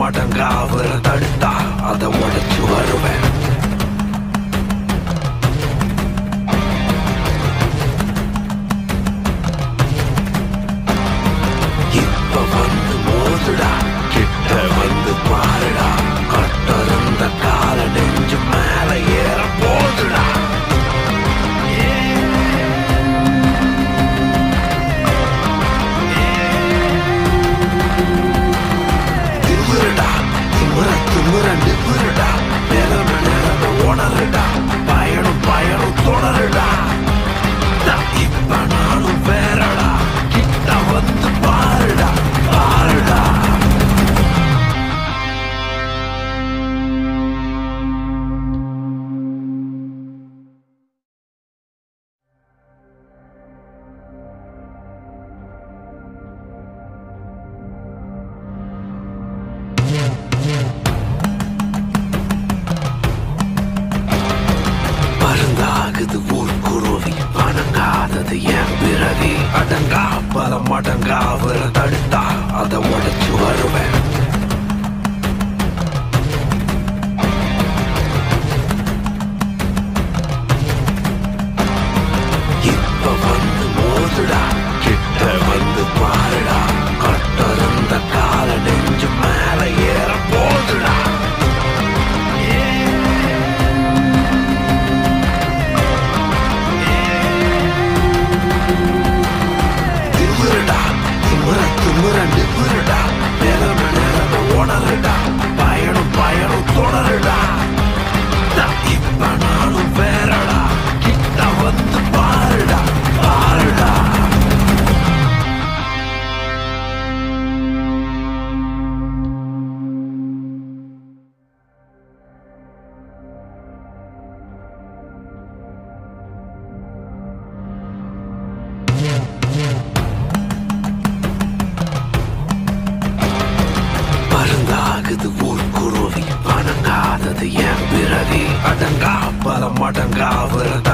படங்காவர தடுத்தா வர மாட்டேங்கா அவரை தடுத்தா அதை உடச்சு வருவேன். palavra